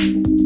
you